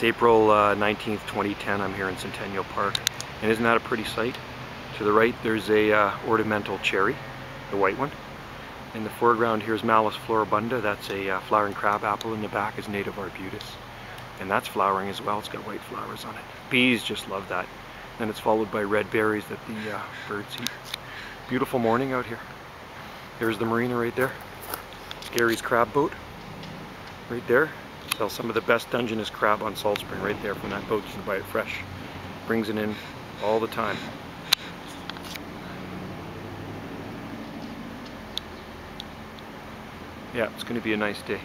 It's April uh, 19th, 2010. I'm here in Centennial Park. And isn't that a pretty sight? To the right, there's a uh, ornamental cherry, the white one. In the foreground, here's Malus floribunda. That's a uh, flowering crab apple. In the back is native arbutus. And that's flowering as well. It's got white flowers on it. Bees just love that. Then it's followed by red berries that the uh, birds eat. Beautiful morning out here. There's the marina right there. Gary's crab boat. Right there. Sell some of the best Dungeness crab on Salt Spring right there from that boat. You can buy it fresh. Brings it in all the time. Yeah, it's going to be a nice day.